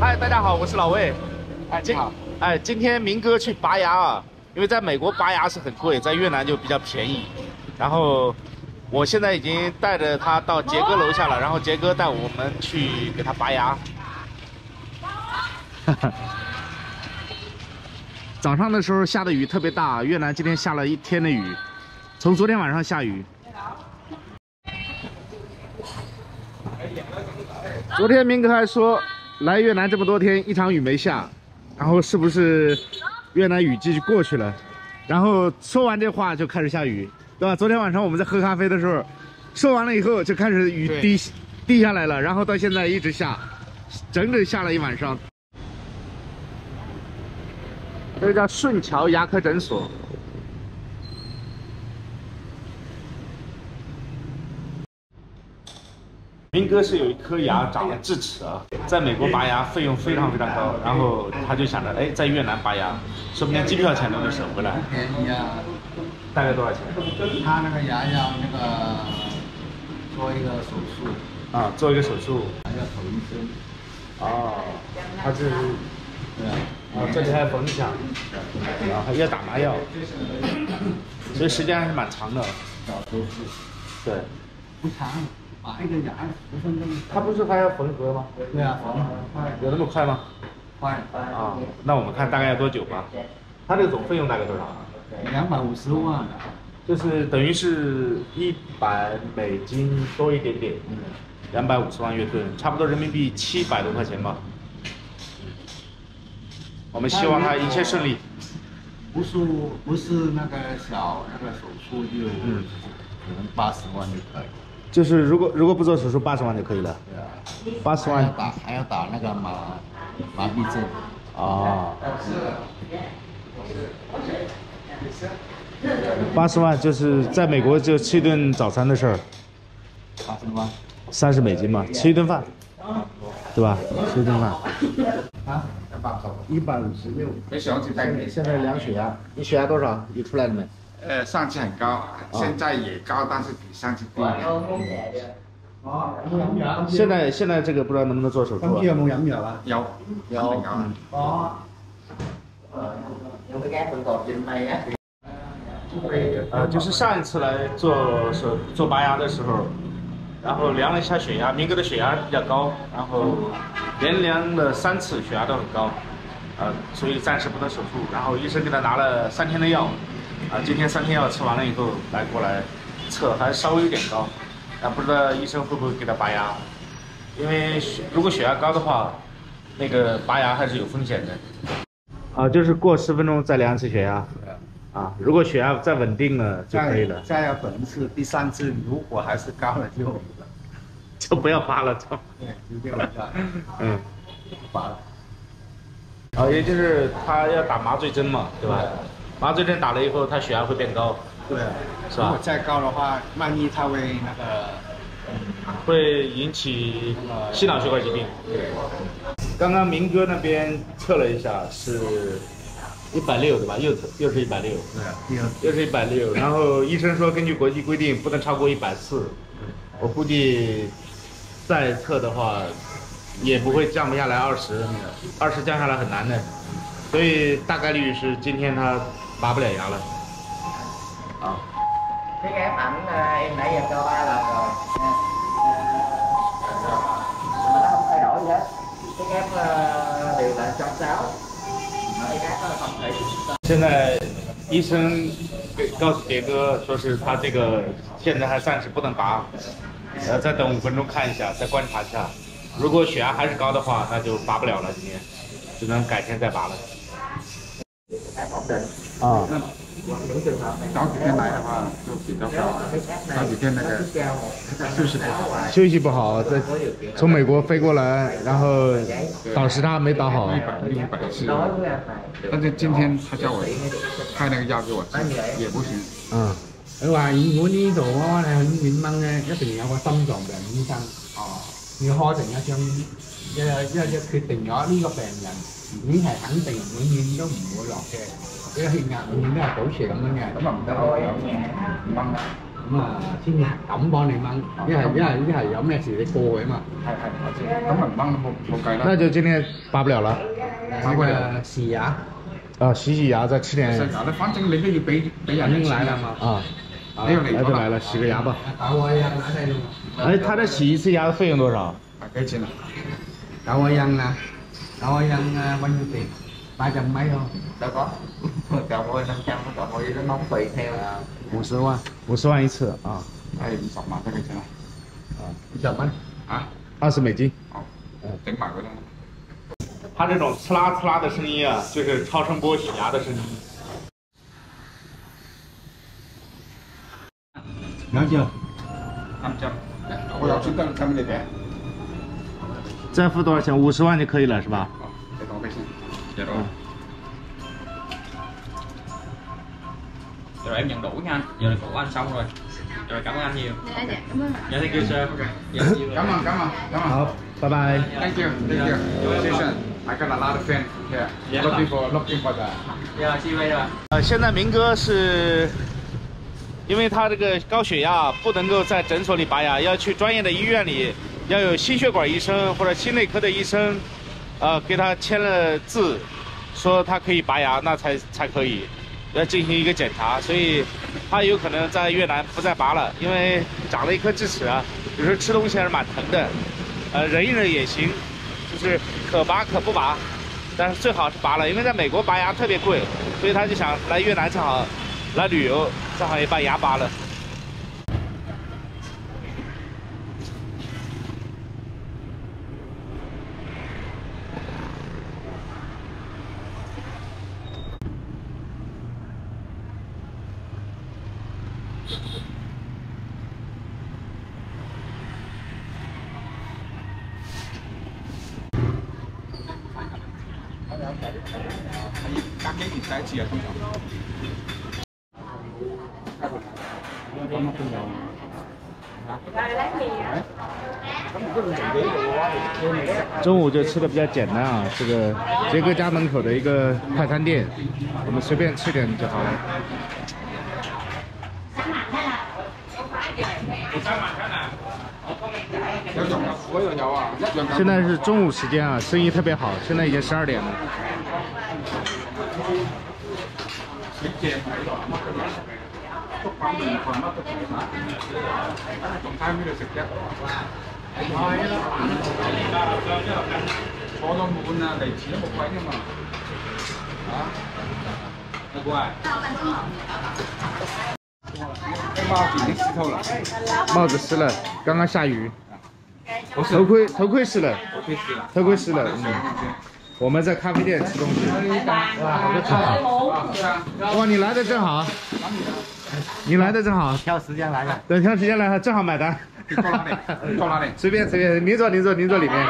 嗨，大家好，我是老魏。哎，你好。哎，今天明哥去拔牙啊，因为在美国拔牙是很贵，在越南就比较便宜。然后我现在已经带着他到杰哥楼下了，然后杰哥带我们去给他拔牙。早上的时候下的雨特别大，越南今天下了一天的雨，从昨天晚上下雨。昨天明哥还说，来越南这么多天一场雨没下，然后是不是越南雨季就过去了？然后说完这话就开始下雨，对吧？昨天晚上我们在喝咖啡的时候，说完了以后就开始雨滴滴下来了，然后到现在一直下，整整下了一晚上。这个叫顺桥牙科诊所。明哥是有一颗牙长了智齿啊，在美国拔牙费用非常非常高，然后他就想着，哎，在越南拔牙，说不定机票钱都能省回来。便宜啊！大概多少钱？他那个牙要那个做一个手术啊，做一个手术还要缝一针。哦，他是对啊，啊，这里还要缝一下，然后还要打麻药，所以时间还是蛮长的。小手术对，不长，拔一个牙十分钟。他不是还要缝合吗？对啊，缝合快有那么快吗？快啊，那我们看大概要多久吧？他这个总费用大概多少？两百五十万。就是等于是一百美金多一点点，两百五十万越盾，差不多人民币七百多块钱吧。我们希望他一切顺利。不是不是那个小那个手术就嗯可能八十万就可以。就是如果如果不做手术，八十万就可以了。八十万还要打还要打那个麻麻痹针。啊，八十万就是在美国就吃一顿早餐的事儿，八十万。三十美金嘛，吃一顿饭，对吧？吃一顿饭。啊，一百五十六。没小姐带给现在量血压，你血压多少？你出来了没？呃，上次很高，现在也高，但是比上次低。现在现在这个不知道能不能做手术啊？有冇飲藥啊？有有有啊。哦。呃，就是上一次来做手做拔牙的时候，然后量了一下血压，明哥的血压比较高，然后连量了三次，血压都很高，呃，所以暂时不能手术。然后医生给他拿了三天的药，啊，今天三天药吃完了以后来过来测，还稍微有点高，啊，不知道医生会不会给他拔牙，因为血如果血压高的话，那个拔牙还是有风险的。啊，就是过十分钟再量一次血压。啊，如果血压再稳定了就可以了，再要等一次，第三次如果还是高了就 就不要拔了，就对，就这样子。嗯，拔了。啊，也就是他要打麻醉针嘛，对吧？麻醉针打了以后，他血压会变高，对，是吧？如果再高的话，万一他会那个，会引起心脑血管疾病。对，刚刚明哥那边测了一下是一百六对吧？又又是一百六，对，又是一百六。然后医生说根据国际规定不能超过一百四，我估计再测的话也不会降不下来二十，二十降下来很难的，所以大概率是今天他拔不了牙了。啊，cái ghép ảnh à, em nãy giờ cho ba lần rồi Ờ, mà nó không thay đổi gì hết cái ghép đều là trong sáu cái ghép nó là không thể 现在医生给告诉杰哥说是他这个现在还暂时不能拔，呃，再等五分钟看一下，再观察一下。如果血压还是高的话，那就拔不了了，今天只能改天再拔了。啊，早几天来的话就比较高，早几天那个就是休息不好，在从美国飞过来，然后倒时差没倒好一。百六一百四，nói với anh này 但是今天他叫我开那个药给我吃，也不行。嗯，佢話如果呢度啊，你去醫院掹咧，一定有個心臟病醫生，哦，要開定一張，一一一決定咗呢個病人已經係肯定永遠都唔會落嘅，呢個血壓永遠都係保持咁樣嘅。咁啊唔得咯，唔掹啦。咁啊先咁幫你掹，一係一係一係有咩事你過去啊嘛。係係，我知。咁咪唔掹都冇冇計啦。那就今天拔不了了。那個洗牙，啊，洗洗牙，再吃点食牙咧，反正你都要俾俾人肯定來錢啊了嘛。啊。来就来了，洗个牙吧。搞我一樣喺度，哎，他这洗一次牙的费用多少？係幾錢啊？搞我一樣啊，打我一樣啊，bao nhiêu tiền? ba trăm mấy không? đâu có cậu ơi 500 cậu ơi nó nóng tùy theo 五十萬，五十万一次啊，係五十萬得幾錢啊？五十蚊。啊？二十美金。哦，整埋嗰種。它这种呲啦呲啦的声音啊，就是超声波洗牙的声音。有 chưa? 啱針。我有錢得咁你俾。再付多少钱？五十万就可以了，是吧？哦，你當俾先。Dạ rồi. Rồi em nhận đủ nha anh giờ là của anh xong rồi rồi cảm ơn anh nhiều Dạ, dạ, cảm ơn dạ thank you sir thank you. Cảm ơn, cảm ơn, cảm ơn. 好，拜拜。Thank you, thank you. Jason, I got a lot of friends here. Yeah. Looking for, looking for the. dạ see you later 呃，现在明哥是，因为他这个高血压不能够在诊所里拔牙，要去专业的医院里，要有心血管医生或者心内科的医生，呃，给他签了字，说他可以拔牙，那才才可以，要进行一个检查，所以他有可能在越南不再拔了，因为长了一颗智齿啊，有时候吃东西还是蛮疼的，呃，忍一忍也行，就是可拔可不拔。但是最好是拔了，因为在美国拔牙特别贵，所以他就想来越南正好来旅游，正好也把牙拔了。隔幾年洗一次啊，通常。中午就吃的比较简单啊，这个杰哥家门口的一个快餐店，我们随便吃点就好了。现，在是中午时间啊，生意特别好，现在已经十二点了。你正喺度，乜都有。粥粉麵飯乜都齊晒，仲睇邊度食啫？係啦，坐到滿啊，嚟遲都冇位㗎嘛。啊？阿乖。貓已經濕透了，帽子湿了，刚刚下雨。頭盔头盔湿了，头盔湿了。头盔湿了。嗯，我们在咖啡店吃东西。哇，這正好。哇，你来的正好。你来的正好。挑时间来的。等挑时间来了，正好买单。坐哪里？坐哪里？随便随便，您坐您坐您坐里面。